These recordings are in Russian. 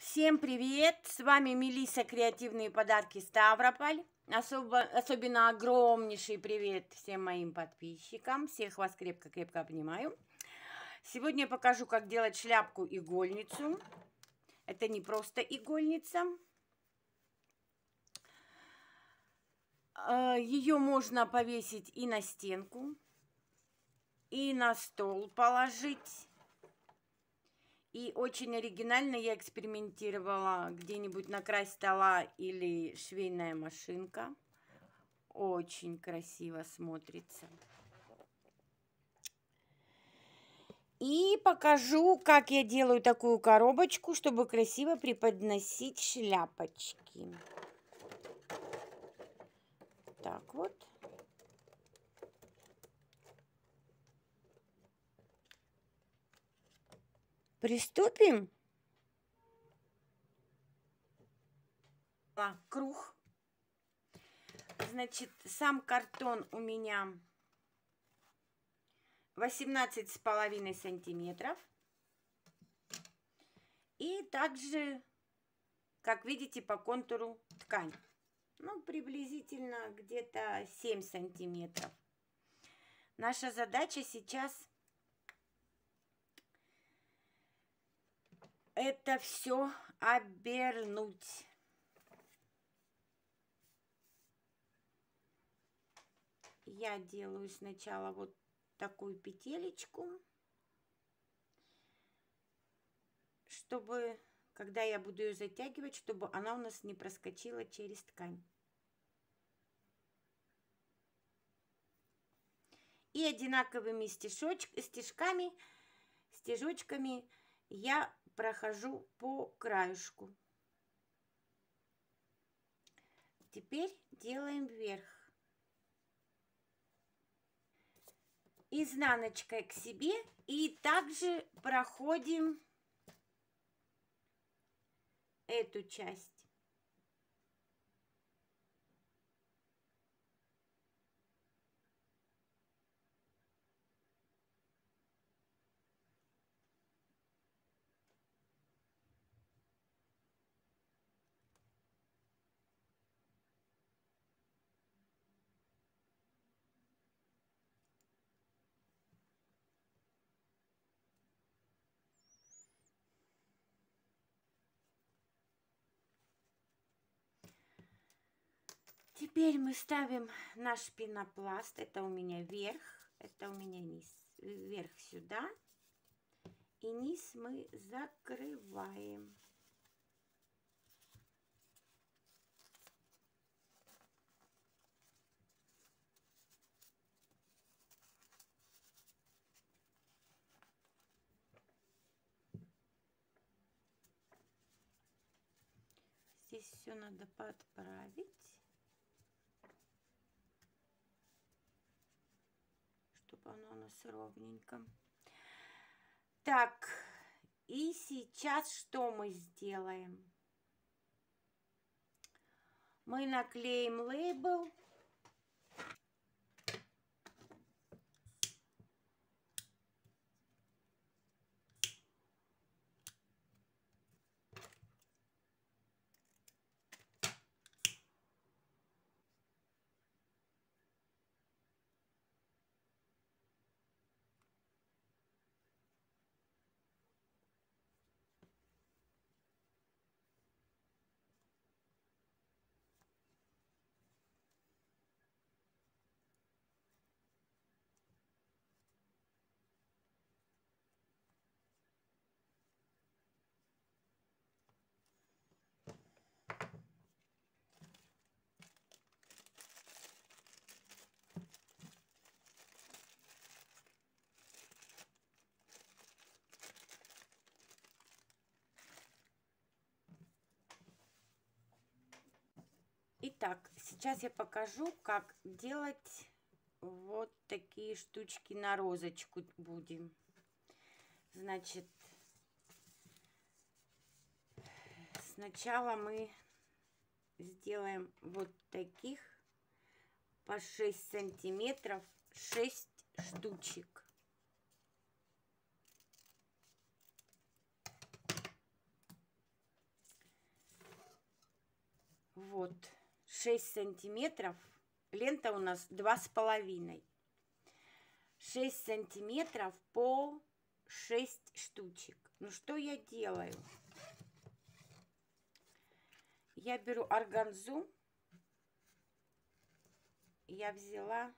Всем привет! С вами Мелиса Креативные подарки Ставрополь. Особо, особенно огромнейший привет всем моим подписчикам. Всех вас крепко-крепко обнимаю. Сегодня я покажу, как делать шляпку-игольницу. Это не просто игольница. Э, Ее можно повесить и на стенку, и на стол положить и очень оригинально я экспериментировала где-нибудь на край стола или швейная машинка. Очень красиво смотрится. И покажу, как я делаю такую коробочку, чтобы красиво преподносить шляпочки. Так вот. Приступим? А, круг. Значит, сам картон у меня 18 с половиной сантиметров. И также, как видите, по контуру ткань. Ну, приблизительно где-то 7 сантиметров. Наша задача сейчас это все обернуть. Я делаю сначала вот такую петелечку, чтобы, когда я буду ее затягивать, чтобы она у нас не проскочила через ткань. И одинаковыми стежоч, стежками, стежочками я прохожу по краешку. Теперь делаем вверх. Изнаночкой к себе и также проходим эту часть. Теперь мы ставим наш пенопласт. Это у меня верх, это у меня низ. Вверх сюда. И низ мы закрываем. Здесь все надо подправить. чтобы оно у нас ровненько. Так, и сейчас что мы сделаем? Мы наклеим лейбл Итак, сейчас я покажу, как делать вот такие штучки на розочку будем. Значит, сначала мы сделаем вот таких по 6 сантиметров 6 штучек. Вот, 6 сантиметров. Лента у нас два с половиной. 6 сантиметров по 6 штучек. Ну, что я делаю? Я беру органзу. Я взяла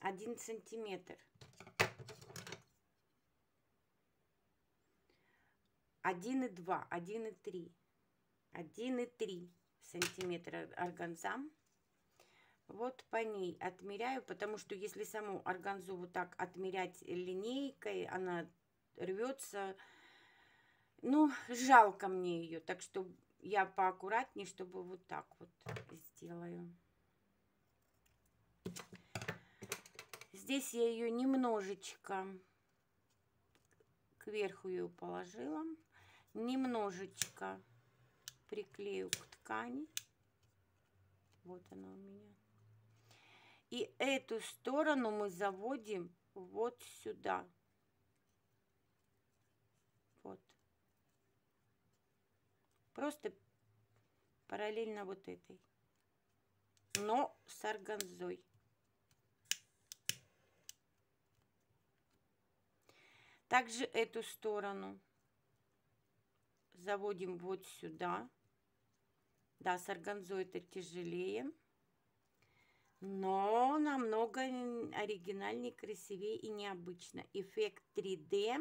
один сантиметр. Один и два, один и три. Один и три сантиметра органза. Вот по ней отмеряю, потому что если саму органзу вот так отмерять линейкой, она рвется. Ну, жалко мне ее, так что я поаккуратнее, чтобы вот так вот сделаю. Здесь я ее немножечко кверху ее положила, немножечко приклею к ткани. Вот она у меня. И эту сторону мы заводим вот сюда. Вот. Просто параллельно вот этой. Но с органзой. Также эту сторону заводим вот сюда. Да, с органзой это тяжелее, но намного оригинальнее, красивее и необычно. Эффект 3D,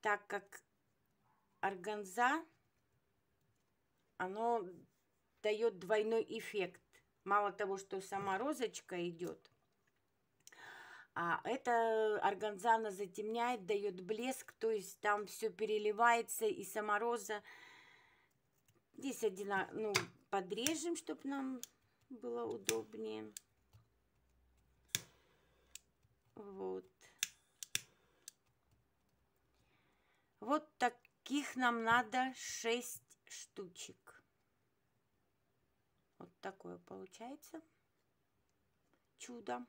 так как органза, оно дает двойной эффект. Мало того, что сама розочка идет, а это органзана затемняет, дает блеск, то есть там все переливается, и сама роза. Здесь один, ну, подрежем, чтобы нам было удобнее. Вот. Вот таких нам надо 6 штучек. Вот такое получается чудо.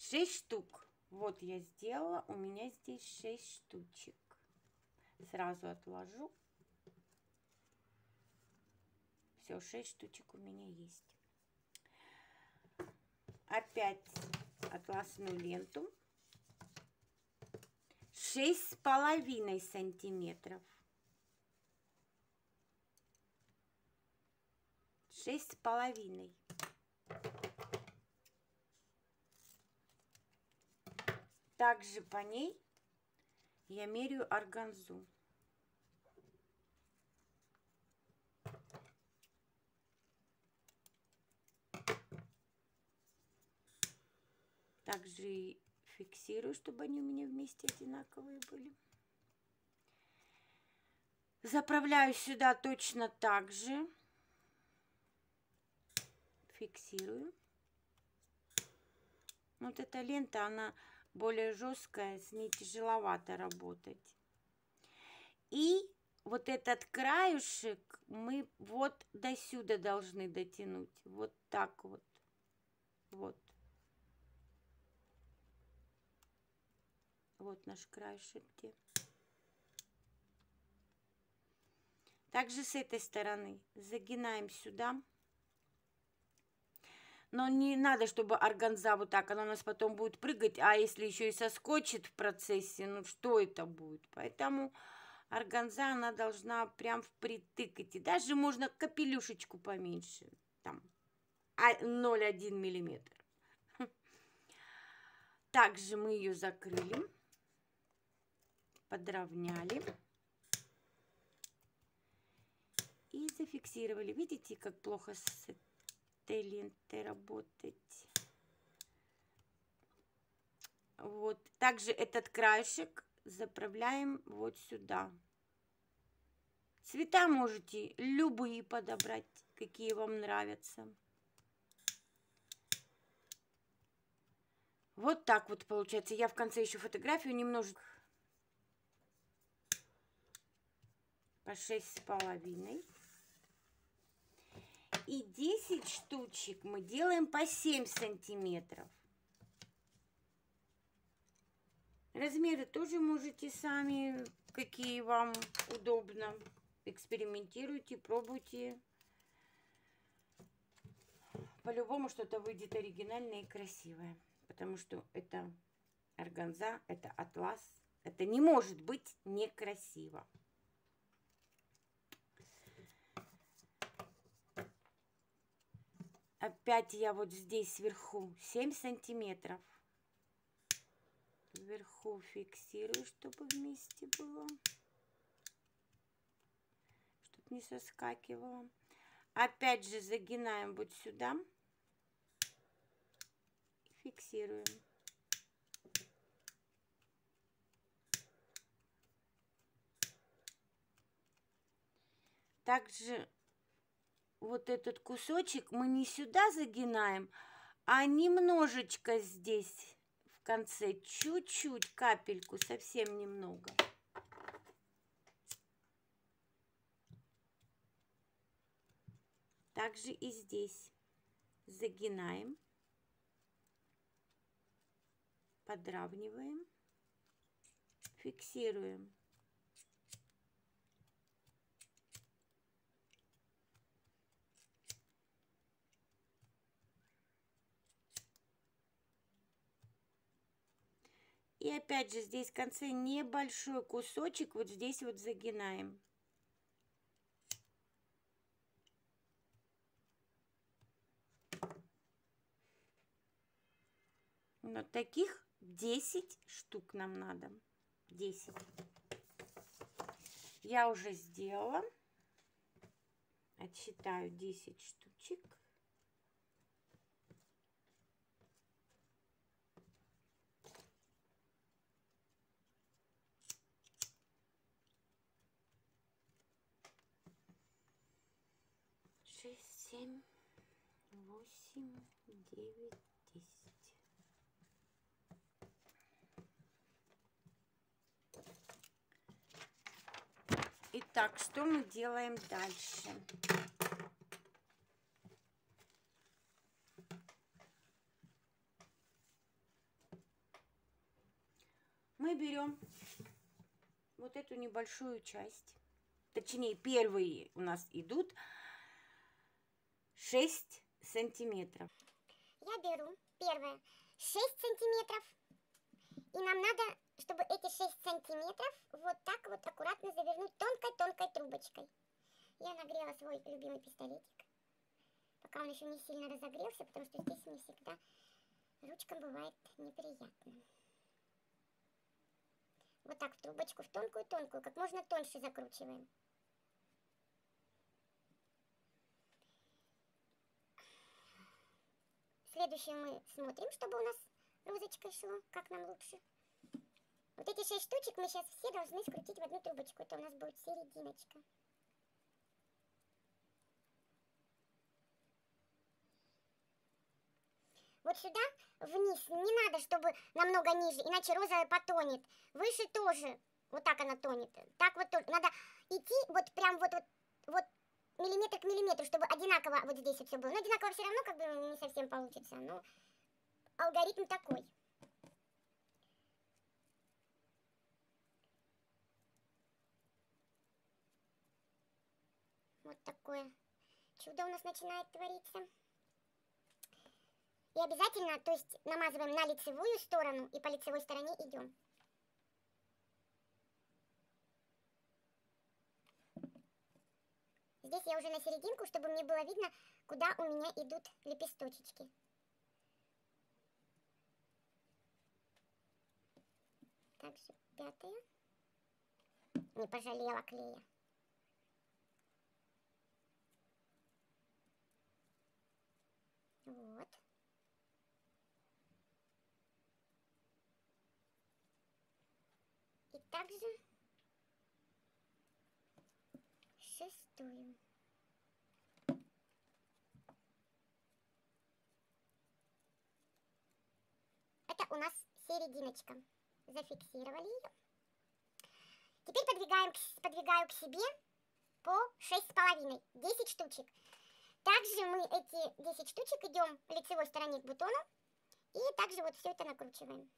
6 штук. Вот я сделала. У меня здесь 6 штучек. Сразу отложу. Все, 6 штучек у меня есть. Опять атласную ленту. Шесть с половиной сантиметров. Шесть с половиной. Также по ней я меряю органзу. Также фиксирую, чтобы они у меня вместе одинаковые были. Заправляю сюда точно так же. Фиксирую. Вот эта лента, она более жесткая, с ней тяжеловато работать. И вот этот краюшек мы вот до сюда должны дотянуть. Вот так вот. Вот. Вот наш краешек где. Также с этой стороны загинаем сюда. Но не надо, чтобы органза вот так, она у нас потом будет прыгать, а если еще и соскочит в процессе, ну что это будет? Поэтому органза, она должна прям впритык идти. Даже можно капелюшечку поменьше, там 0,1 миллиметр. Также мы ее закрыли, подровняли и зафиксировали. Видите, как плохо с этой лентой работать. Вот. Также этот краешек заправляем вот сюда. Цвета можете любые подобрать, какие вам нравятся. Вот так вот получается. Я в конце еще фотографию немножко по шесть с половиной. И 10 штучек мы делаем по 7 сантиметров. Размеры тоже можете сами, какие вам удобно. Экспериментируйте, пробуйте. По-любому что-то выйдет оригинальное и красивое. Потому что это органза, это атлас. Это не может быть некрасиво. Опять я вот здесь сверху 7 сантиметров. Вверху фиксирую, чтобы вместе было. Чтобы не соскакивало. Опять же загинаем вот сюда. Фиксируем. Также вот этот кусочек мы не сюда загинаем, а немножечко здесь в конце, чуть-чуть, капельку, совсем немного. Также и здесь загинаем, подравниваем, фиксируем. И опять же здесь в конце небольшой кусочек, вот здесь вот загинаем. Но таких 10 штук нам надо. 10. Я уже сделала. Отсчитаю 10 штучек. шесть, семь, восемь, девять, десять. Итак, что мы делаем дальше? Мы берем вот эту небольшую часть, точнее первые у нас идут 6 сантиметров. Я беру первое 6 сантиметров. И нам надо, чтобы эти 6 сантиметров вот так вот аккуратно завернуть тонкой-тонкой трубочкой. Я нагрела свой любимый пистолетик. Пока он еще не сильно разогрелся, потому что здесь мне всегда ручка бывает неприятно. Вот так трубочку, в тонкую-тонкую, как можно тоньше закручиваем. Следующее мы смотрим, чтобы у нас розочкой шло, как нам лучше. Вот эти шесть штучек мы сейчас все должны скрутить в одну трубочку. Это у нас будет серединочка. Вот сюда вниз не надо, чтобы намного ниже, иначе роза потонет. Выше тоже, вот так она тонет. Так вот надо идти вот прям вот, вот, вот миллиметр к миллиметру, чтобы одинаково вот здесь вот все было. Но одинаково все равно как бы не совсем получится. Но алгоритм такой. Вот такое чудо у нас начинает твориться. И обязательно, то есть намазываем на лицевую сторону и по лицевой стороне идем. Здесь я уже на серединку, чтобы мне было видно, куда у меня идут лепесточечки. Также пятая. Не пожалела клея. Вот. И также шестую. Это у нас серединочка. Зафиксировали ее. Теперь подвигаем, подвигаю к себе по шесть с половиной, 10 штучек. Также мы эти 10 штучек идем лицевой стороне к бутону и также вот все это накручиваем.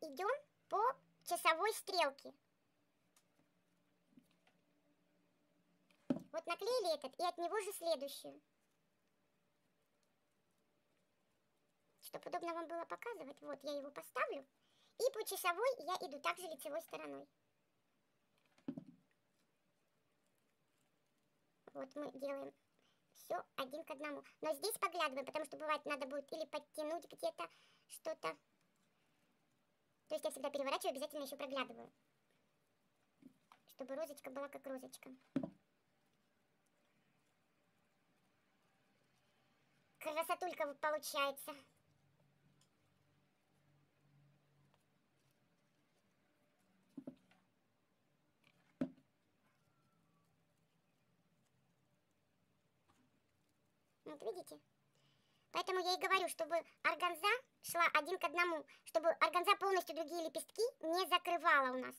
и идем по часовой стрелке. Вот наклеили этот и от него же следующую. Чтобы удобно вам было показывать, вот я его поставлю. И по часовой я иду также лицевой стороной. Вот мы делаем все один к одному. Но здесь поглядываем, потому что бывает надо будет или подтянуть где-то что-то. То есть я всегда переворачиваю, обязательно еще проглядываю. Чтобы розочка была как розочка. Красотулька получается. Вот видите? Поэтому я и говорю, чтобы органза шла один к одному, чтобы органза полностью другие лепестки не закрывала у нас.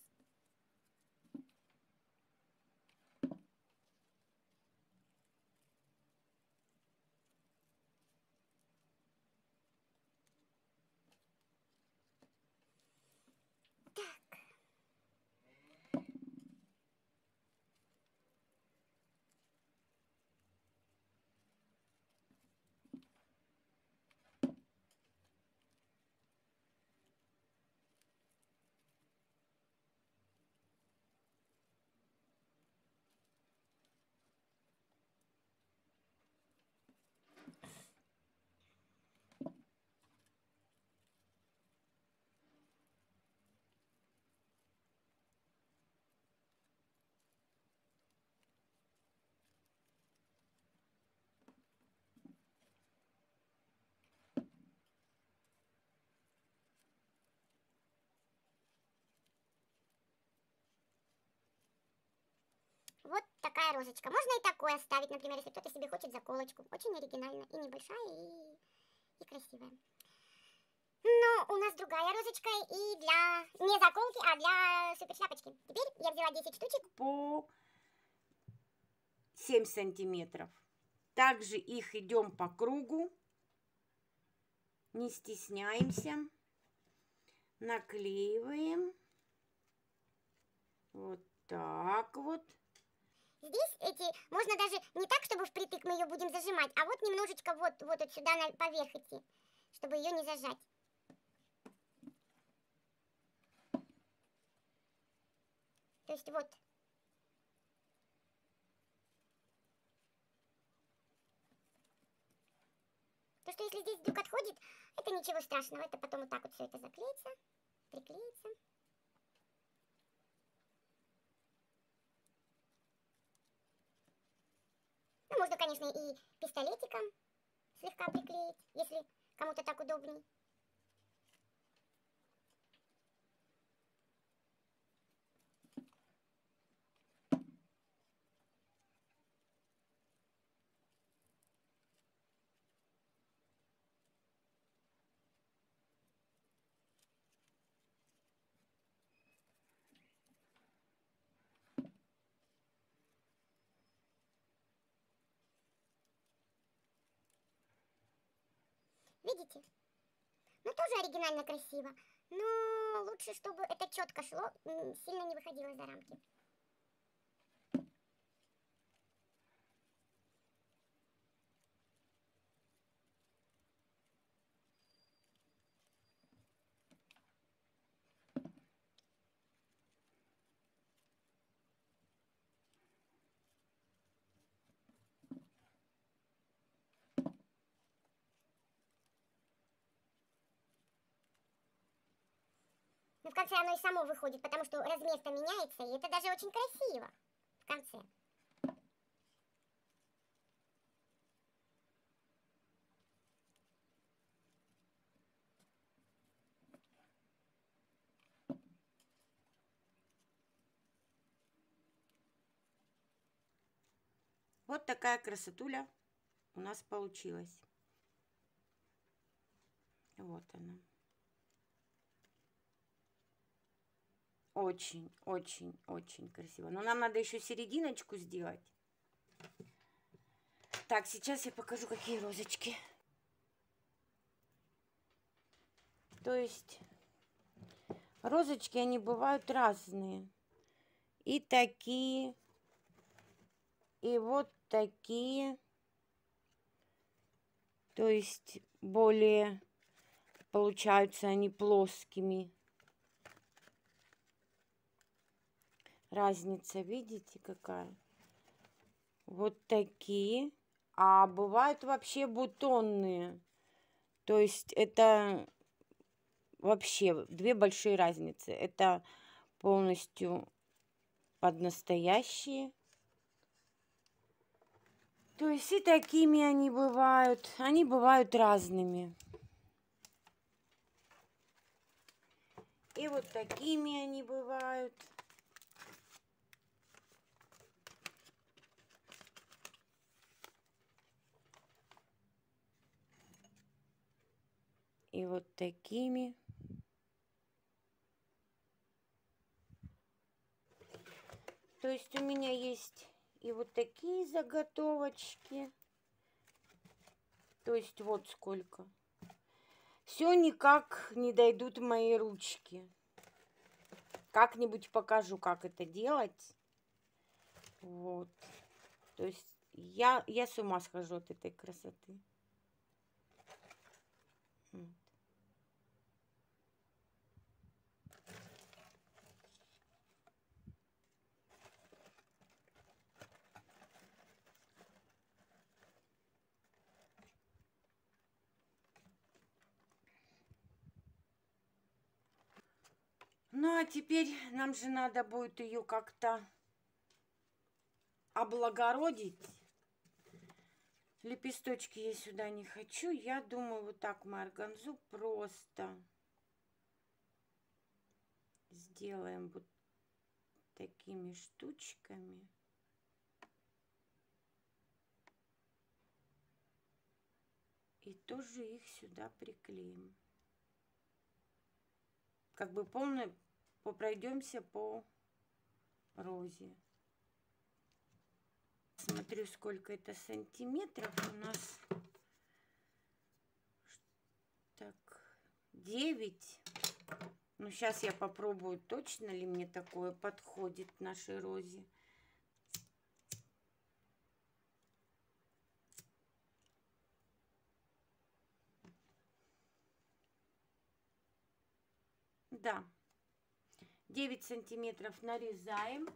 Вот такая розочка. Можно и такое оставить, например, если кто-то себе хочет заколочку. Очень оригинально и небольшая, и, и красивая. Но у нас другая розочка и для не заколки, а для супер шляпочки. Теперь я взяла 10 штучек. По 7 сантиметров. Также их идем по кругу. Не стесняемся. Наклеиваем. Вот так вот. Здесь эти, можно даже не так, чтобы впритык мы ее будем зажимать, а вот немножечко вот, вот, вот сюда на, поверх идти, чтобы ее не зажать. То есть вот. То, что если здесь вдруг отходит, это ничего страшного, это потом вот так вот все это заклеится, приклеится. Ну, можно, конечно, и пистолетиком слегка приклеить, если кому-то так удобней. Видите? Ну, тоже оригинально красиво. Но лучше, чтобы это четко шло, сильно не выходило за рамки. Но в конце оно и само выходит, потому что размер-то меняется, и это даже очень красиво в конце. Вот такая красотуля у нас получилась. Вот она. Очень, очень, очень красиво. Но нам надо еще серединочку сделать. Так, сейчас я покажу, какие розочки. То есть Розочки, они бывают разные. И такие, и вот такие. То есть более получаются они плоскими. Разница, видите, какая? Вот такие. А бывают вообще бутонные. То есть это вообще две большие разницы. Это полностью под настоящие. То есть и такими они бывают. Они бывают разными. И вот такими они бывают. И вот такими. То есть у меня есть и вот такие заготовочки. То есть вот сколько. Все никак не дойдут мои ручки. Как-нибудь покажу, как это делать. Вот. То есть я, я с ума схожу от этой красоты. Ну, а теперь нам же надо будет ее как-то облагородить. Лепесточки я сюда не хочу. Я думаю, вот так мы органзу просто сделаем вот такими штучками. И тоже их сюда приклеим. Как бы полный пройдемся по розе. Смотрю, сколько это сантиметров у нас. Так, 9. Ну, сейчас я попробую, точно ли мне такое подходит нашей розе. Да, 9 сантиметров нарезаем.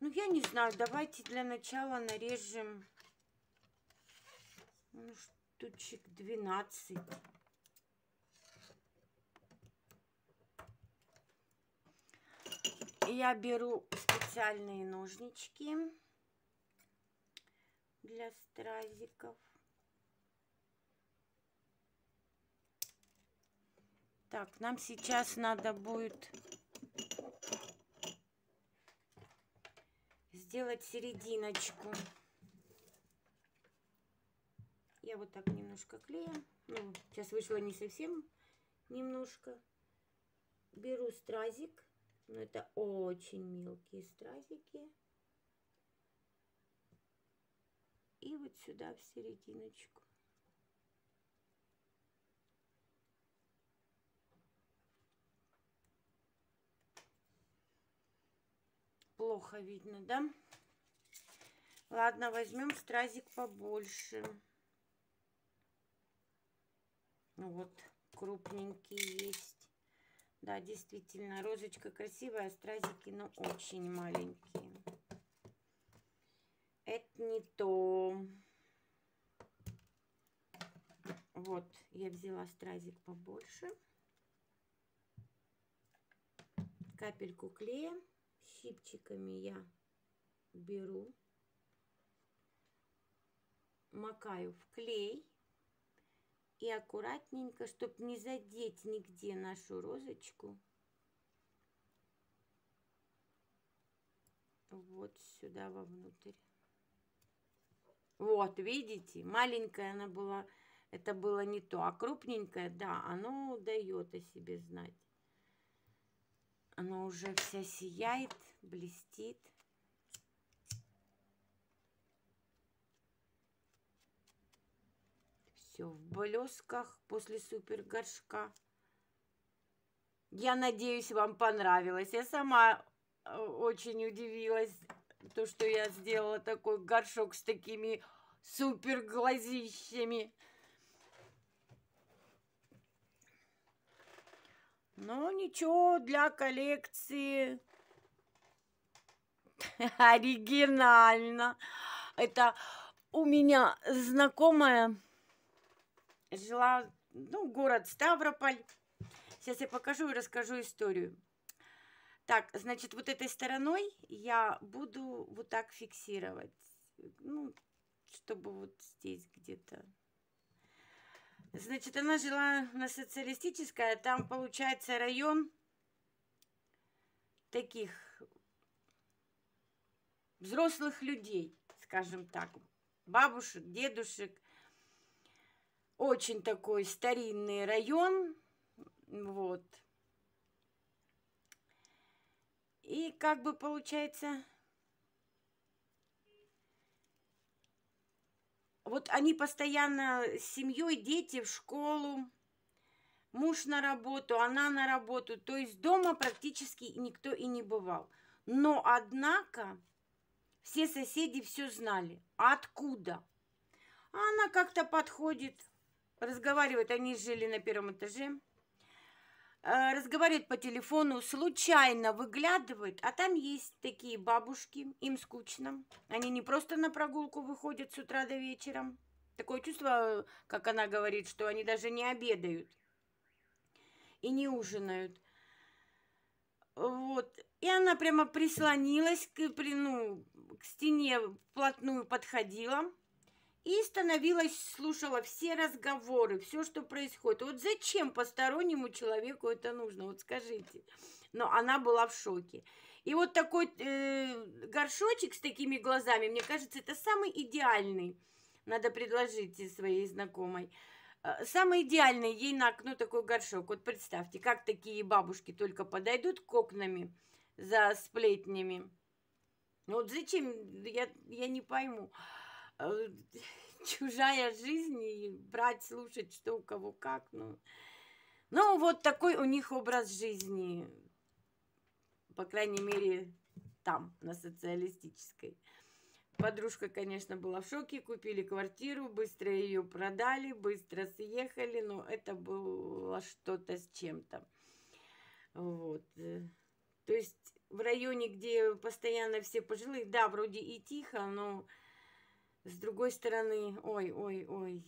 Ну, я не знаю, давайте для начала нарежем ну, штучек 12. Я беру специальные ножнички для стразиков. Так, нам сейчас надо будет сделать серединочку. Я вот так немножко клея. Ну, сейчас вышло не совсем немножко. Беру стразик. Но это очень мелкие стразики. И вот сюда в серединочку. Плохо видно, да? Ладно, возьмем стразик побольше. Ну вот, крупненький есть. Да, действительно, розочка красивая, а стразики, но ну, очень маленькие. Это не то. Вот, я взяла стразик побольше. Капельку клея щипчиками я беру, макаю в клей и аккуратненько, чтобы не задеть нигде нашу розочку, вот сюда вовнутрь. Вот, видите, маленькая она была, это было не то, а крупненькая, да, оно дает о себе знать. Она уже вся сияет, блестит. Все в блесках после супер горшка. Я надеюсь, вам понравилось. Я сама э, очень удивилась, то, что я сделала такой горшок с такими супер глазищами. Ну, ничего, для коллекции оригинально. Это у меня знакомая жила, ну, город Ставрополь. Сейчас я покажу и расскажу историю. Так, значит, вот этой стороной я буду вот так фиксировать. Ну, чтобы вот здесь где-то. Значит, она жила на социалистической, а там, получается, район таких взрослых людей, скажем так, бабушек, дедушек. Очень такой старинный район, вот. И как бы получается, вот они постоянно с семьей, дети в школу, муж на работу, она на работу, то есть дома практически никто и не бывал. Но, однако, все соседи все знали. Откуда? А она как-то подходит, разговаривает, они жили на первом этаже, разговаривает по телефону, случайно выглядывает, а там есть такие бабушки, им скучно. Они не просто на прогулку выходят с утра до вечера. Такое чувство, как она говорит, что они даже не обедают и не ужинают. Вот. И она прямо прислонилась к, ну, к стене, вплотную подходила и становилась, слушала все разговоры, все, что происходит. Вот зачем постороннему человеку это нужно, вот скажите. Но она была в шоке. И вот такой э, горшочек с такими глазами, мне кажется, это самый идеальный. Надо предложить своей знакомой. Э, самый идеальный ей на окно такой горшок. Вот представьте, как такие бабушки только подойдут к окнами за сплетнями. Вот зачем, я, я не пойму. Э, чужая жизнь и брать, слушать, что у кого как. Ну, ну вот такой у них образ жизни, по крайней мере, там, на социалистической. Подружка, конечно, была в шоке, купили квартиру, быстро ее продали, быстро съехали, но это было что-то с чем-то. Вот. То есть в районе, где постоянно все пожилые, да, вроде и тихо, но с другой стороны, ой, ой, ой.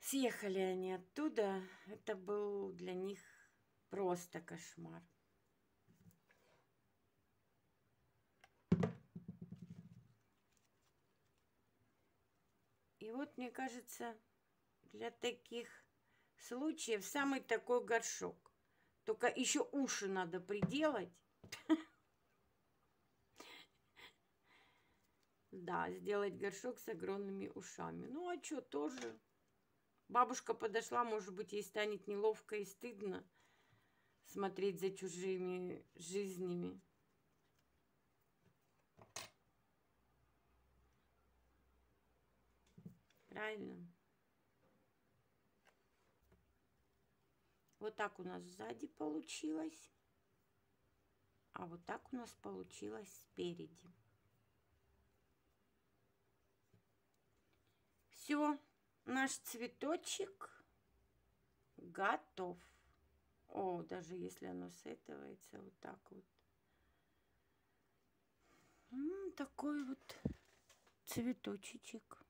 Съехали они оттуда. Это был для них просто кошмар. И вот, мне кажется, для таких случаев самый такой горшок. Только еще уши надо приделать. Да, сделать горшок с огромными ушами. Ну, а что, тоже. Бабушка подошла, может быть, ей станет неловко и стыдно смотреть за чужими жизнями. Правильно? Вот так у нас сзади получилось. А вот так у нас получилось спереди. Все, наш цветочек готов. О, даже если оно сетывается вот так вот. Такой вот цветочек.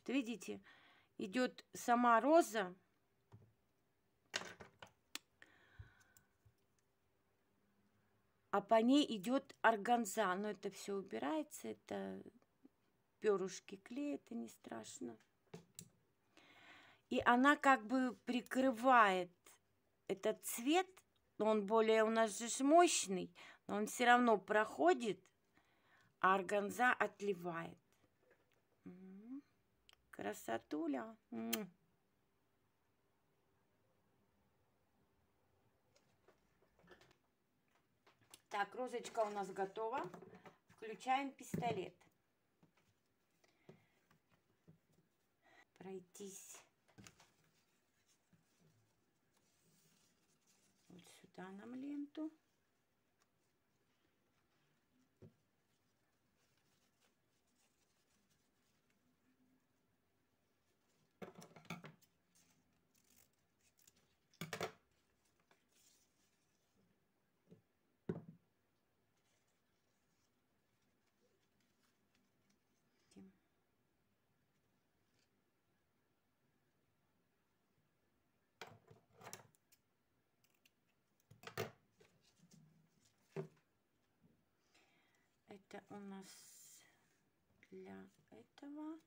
Вот видите, идет сама роза. А по ней идет органза. Но это все убирается. Это перышки клея, это не страшно. И она как бы прикрывает этот цвет, он более у нас же мощный, но он все равно проходит, а органза отливает. Красотуля. Так, розочка у нас готова. включаем пистолет. Пройтись вот сюда нам ленту. Это у нас для этого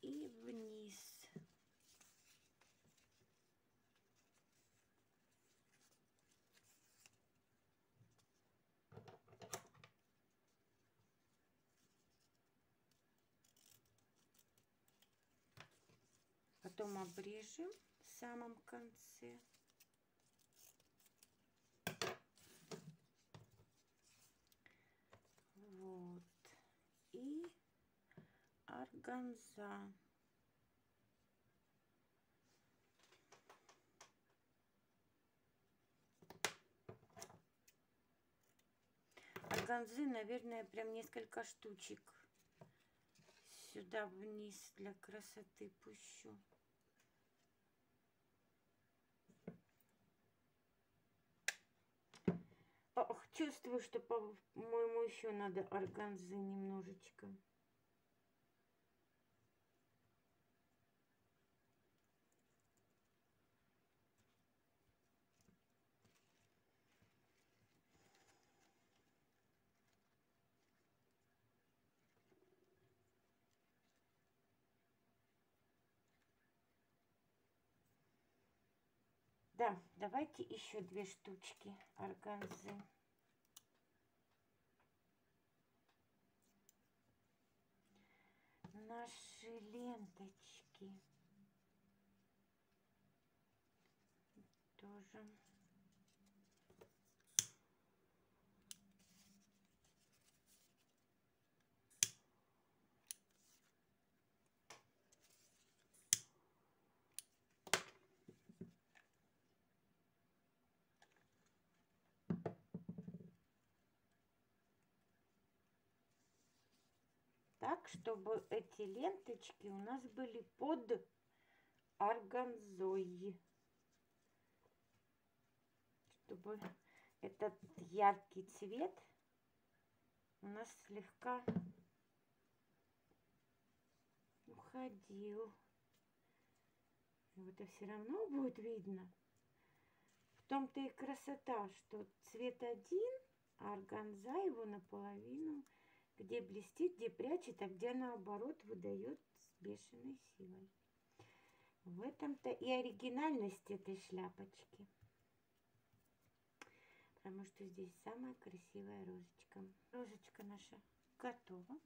и вниз. Потом обрежем в самом конце. Вот. И органза. Органзы, наверное, прям несколько штучек сюда вниз для красоты пущу. Ох, чувствую, что, по-моему, еще надо органзы немножечко. Да, давайте еще две штучки органзы. Наши ленточки тоже. Так, чтобы эти ленточки у нас были под органзой. Чтобы этот яркий цвет у нас слегка уходил. Это все равно будет видно. В том-то и красота, что цвет один, а органза его наполовину где блестит, где прячет, а где наоборот выдает с бешеной силой. В этом-то и оригинальность этой шляпочки. Потому что здесь самая красивая розочка. Розочка наша готова.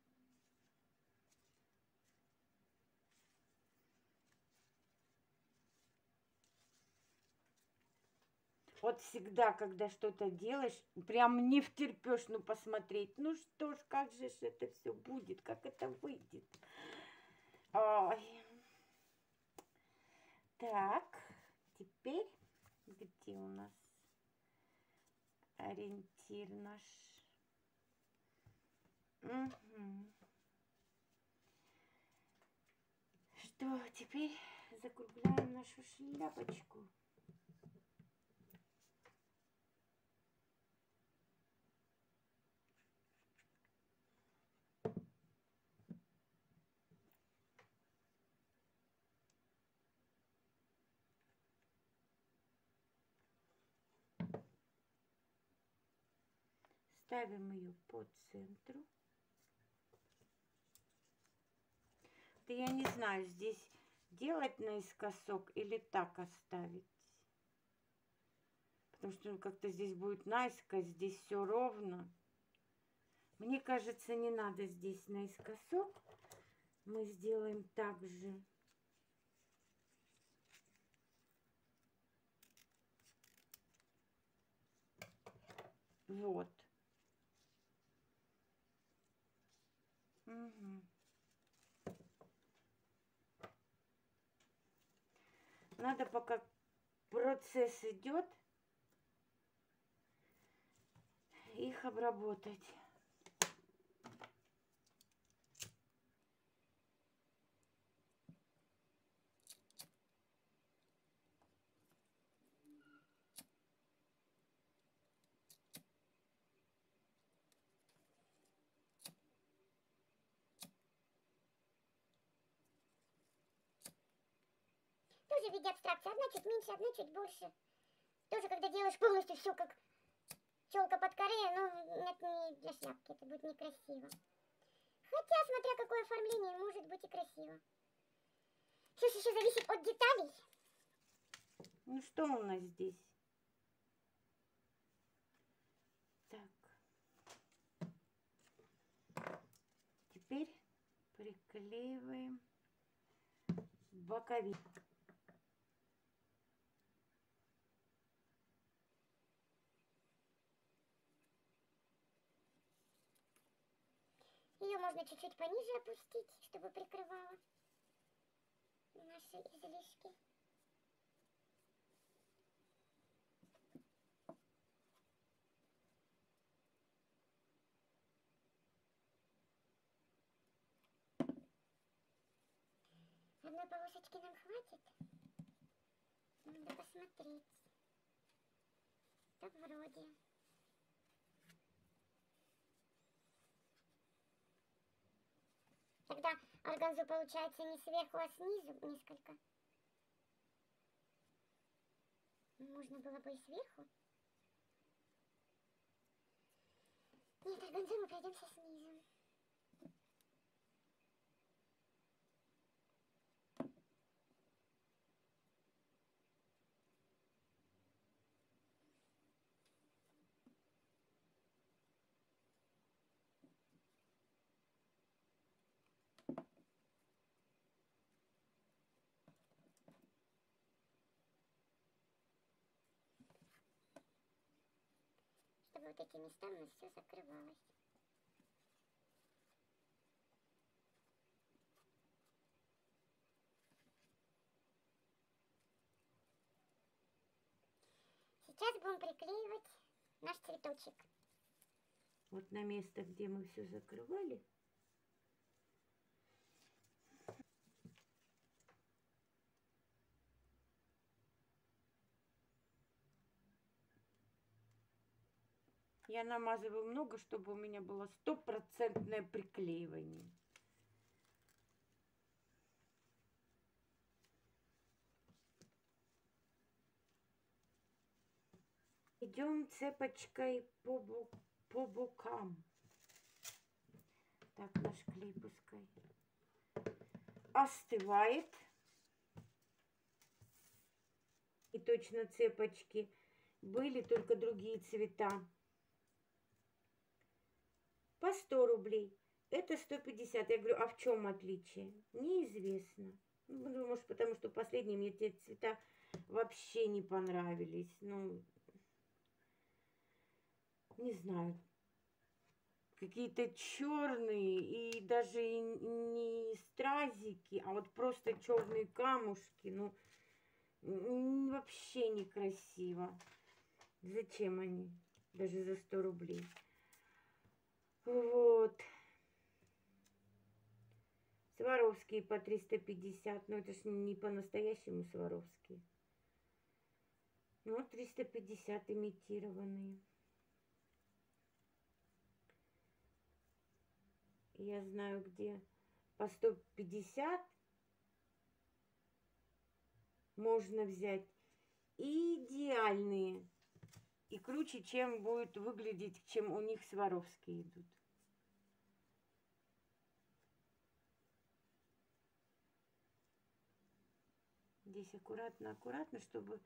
Вот всегда, когда что-то делаешь, прям не втерпешь, ну, посмотреть. Ну что ж, как же ж это все будет, как это выйдет. Ой. Так, теперь где у нас ориентир наш? Угу. Что, теперь закругляем нашу шляпочку. Ставим ее по центру. Да я не знаю, здесь делать наискосок или так оставить. Потому что ну, как-то здесь будет наискось, здесь все ровно. Мне кажется, не надо здесь наискосок. Мы сделаем так же. Вот. Угу. Надо пока процесс идет, их обработать. Тоже в виде абстракции. Одна чуть меньше, одна чуть больше. Тоже, когда делаешь полностью все как челка под коре, ну, это не для шляпки, это будет некрасиво. Хотя, смотря какое оформление, может быть и красиво. Сейчас еще зависит от деталей. Ну что у нас здесь? Так. Теперь приклеиваем боковик. Ее можно чуть-чуть пониже опустить, чтобы прикрывала наши излишки. Одной полосочки нам хватит? Надо посмотреть. Так вроде. Органзу получается не сверху, а снизу несколько. Можно было бы и сверху. Нет, органзу мы пройдемся снизу. Чтобы вот эти места у нас все закрывалось. Сейчас будем приклеивать наш цветочек. Вот на место, где мы все закрывали. Я намазываю много, чтобы у меня было стопроцентное приклеивание. Идем цепочкой по, бу по бокам. Так, наш клей пускай остывает. И точно цепочки были, только другие цвета по 100 рублей. Это 150. Я говорю, а в чем отличие? Неизвестно. Ну, может, потому что последние мне те цвета вообще не понравились. Ну, не знаю. Какие-то черные и даже не стразики, а вот просто черные камушки. Ну, вообще некрасиво. Зачем они? Даже за 100 рублей. Вот. Сваровские по 350. Но это ж не по-настоящему Сваровские. Ну, 350 имитированные. Я знаю, где по 150 можно взять. идеальные и круче, чем будет выглядеть, чем у них Сваровские идут. Здесь аккуратно, аккуратно, чтобы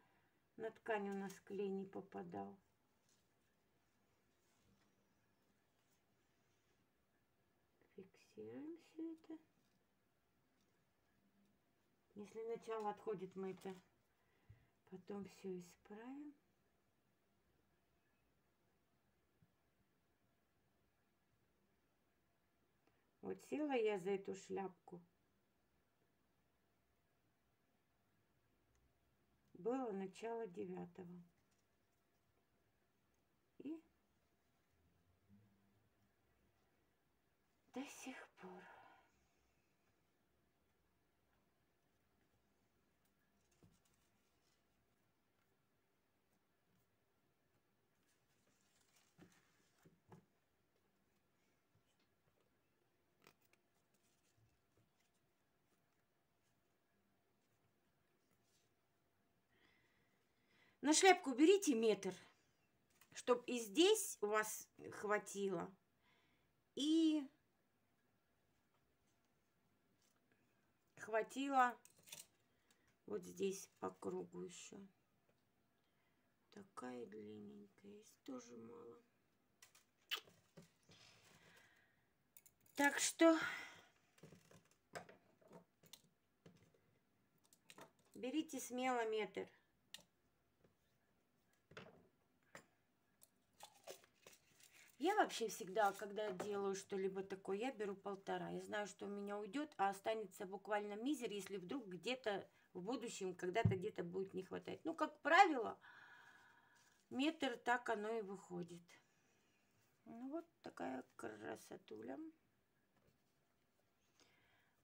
на ткань у нас клей не попадал. Фиксируем все это. Если начало отходит, мы это потом все исправим. Вот села я за эту шляпку. Было начало девятого. И до сих На шляпку берите метр, чтобы и здесь у вас хватило, и хватило вот здесь по кругу еще. Такая длинненькая есть, тоже мало. Так что берите смело метр. Я вообще всегда, когда делаю что-либо такое, я беру полтора. Я знаю, что у меня уйдет, а останется буквально мизер, если вдруг где-то в будущем, когда-то где-то будет не хватать. Ну, как правило, метр так оно и выходит. Ну, вот такая красотуля.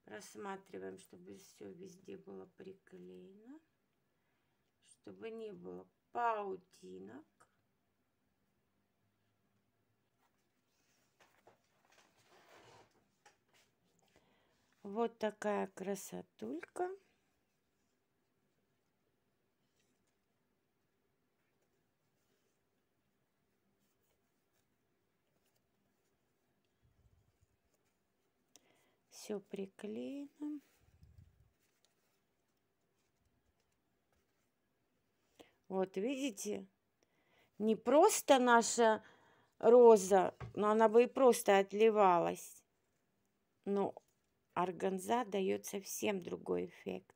Просматриваем, чтобы все везде было приклеено. Чтобы не было паутинок. Вот такая красотулька. Все приклеено. Вот видите, не просто наша роза, но она бы и просто отливалась. Но органза дает совсем другой эффект.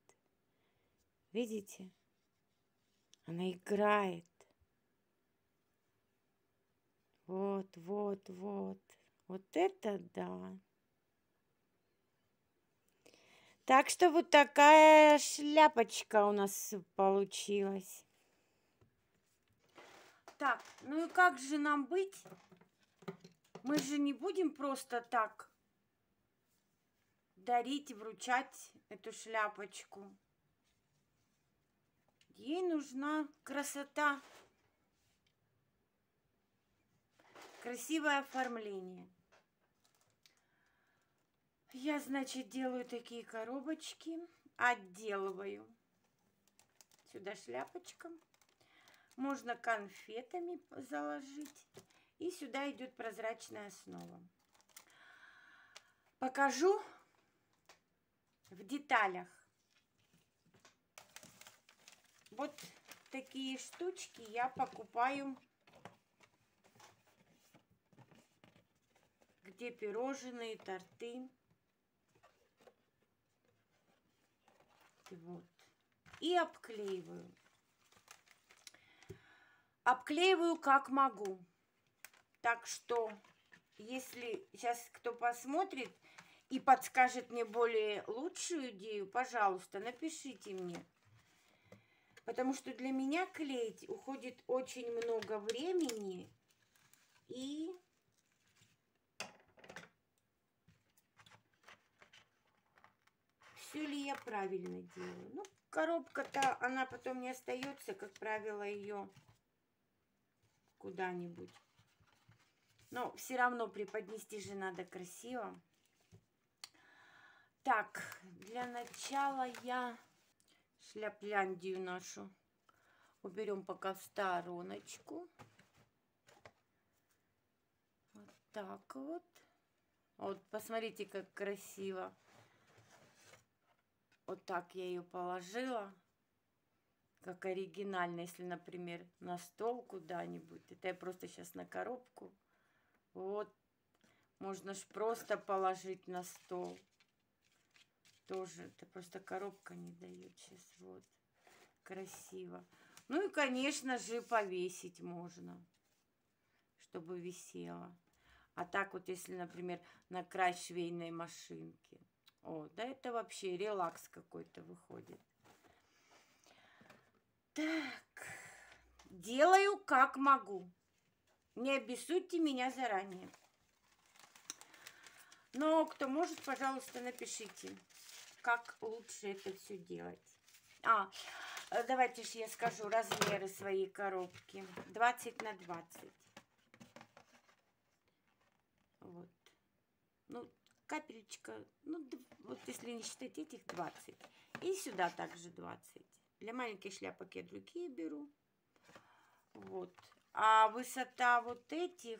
Видите? Она играет. Вот, вот, вот. Вот это да. Так что вот такая шляпочка у нас получилась. Так, ну и как же нам быть? Мы же не будем просто так дарить, вручать эту шляпочку. Ей нужна красота, красивое оформление. Я, значит, делаю такие коробочки, отделываю. Сюда шляпочка. Можно конфетами заложить. И сюда идет прозрачная основа. Покажу в деталях. Вот такие штучки я покупаю, где пирожные, торты. Вот. И обклеиваю. Обклеиваю как могу. Так что, если сейчас кто посмотрит, и подскажет мне более лучшую идею, пожалуйста, напишите мне. Потому что для меня клеить уходит очень много времени и все ли я правильно делаю. Ну, коробка-то, она потом не остается, как правило, ее куда-нибудь. Но все равно преподнести же надо красиво. Так, для начала я шляпляндию нашу уберем пока в стороночку. Вот так вот. Вот, посмотрите, как красиво. Вот так я ее положила. Как оригинально, если, например, на стол куда-нибудь. Это я просто сейчас на коробку. Вот. Можно ж просто положить на стол тоже. Это просто коробка не дает сейчас. Вот. Красиво. Ну и, конечно же, повесить можно, чтобы висело. А так вот, если, например, на край швейной машинки. О, да это вообще релакс какой-то выходит. Так, делаю как могу. Не обессудьте меня заранее. Но кто может, пожалуйста, напишите, как лучше это все делать. А, э, давайте же я скажу размеры своей коробки. 20 на 20. Вот. Ну, капелечка, ну, вот если не считать этих 20. И сюда также 20. Для маленьких шляпок я другие беру. Вот. А высота вот этих,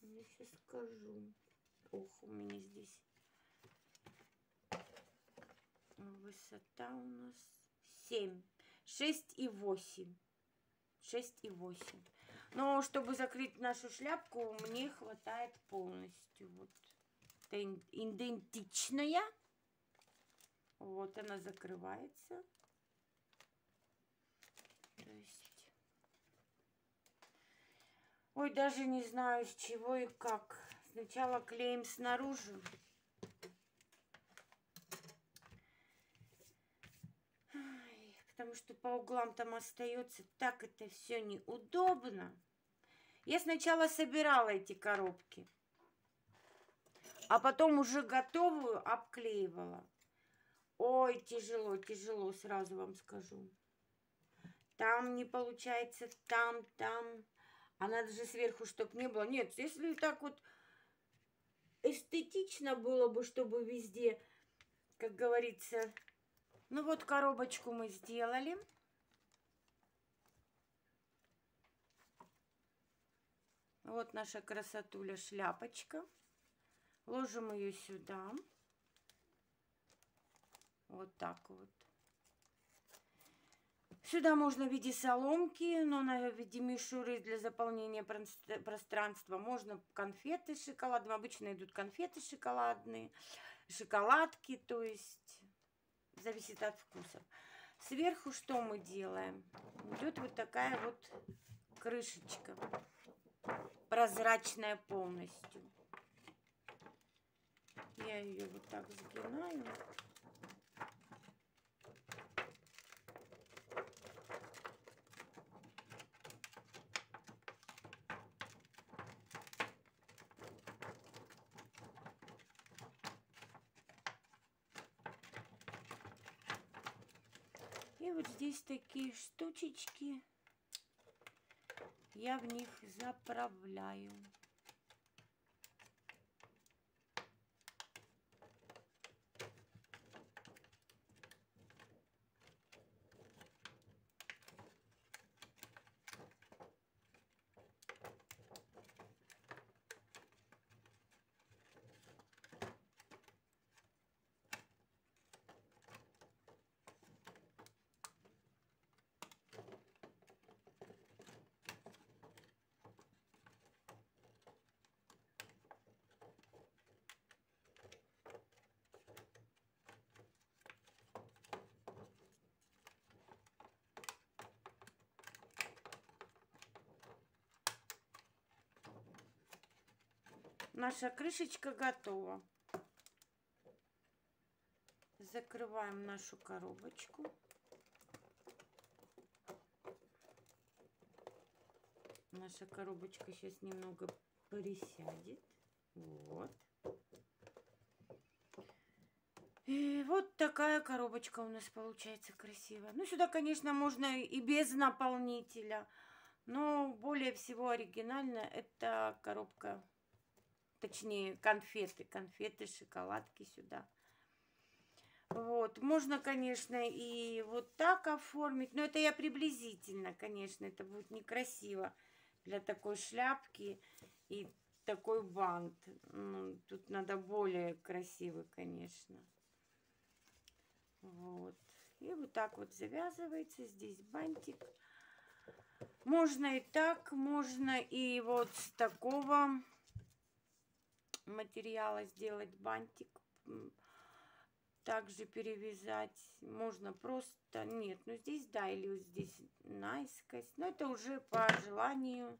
я сейчас скажу. Ох, у меня здесь высота у нас 7, 6 и 8. 6 и 8. Но чтобы закрыть нашу шляпку, мне хватает полностью. Вот. Это идентичная. Вот она закрывается. То есть... Ой, даже не знаю, с чего и как. Сначала клеим снаружи. Ой, потому что по углам там остается так это все неудобно. Я сначала собирала эти коробки, а потом уже готовую обклеивала. Ой, тяжело, тяжело, сразу вам скажу. Там не получается, там, там. А надо же сверху, чтобы не было. Нет, если так вот эстетично было бы, чтобы везде, как говорится. Ну вот коробочку мы сделали. Вот наша красотуля шляпочка. Ложим ее сюда. Вот так вот. Сюда можно в виде соломки, но на виде мишуры для заполнения пространства. Можно конфеты шоколадные. Обычно идут конфеты шоколадные, шоколадки, то есть зависит от вкусов. Сверху что мы делаем? Идет вот такая вот крышечка, прозрачная полностью. Я ее вот так сгинаю. Вот здесь такие штучечки я в них заправляю. Наша крышечка готова. Закрываем нашу коробочку. Наша коробочка сейчас немного присядет. Вот. И вот такая коробочка у нас получается красивая. Ну, сюда, конечно, можно и без наполнителя. Но более всего оригинально это коробка точнее конфеты, конфеты, шоколадки сюда. Вот, можно, конечно, и вот так оформить, но это я приблизительно, конечно, это будет некрасиво для такой шляпки и такой бант. Ну, тут надо более красивый, конечно. Вот. И вот так вот завязывается. Здесь бантик. Можно и так, можно и вот с такого материала сделать бантик. Также перевязать. Можно просто... Нет, ну здесь да, или вот здесь наискось. Но это уже по желанию.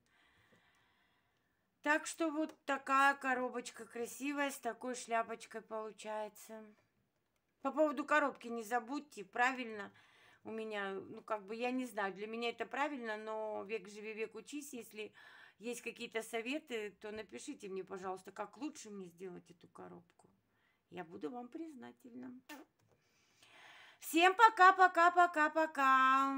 Так что вот такая коробочка красивая, с такой шляпочкой получается. По поводу коробки не забудьте, правильно, у меня, ну как бы, я не знаю, для меня это правильно, но век живи, век учись, если есть какие-то советы, то напишите мне, пожалуйста, как лучше мне сделать эту коробку. Я буду вам признательна. Всем пока-пока-пока-пока.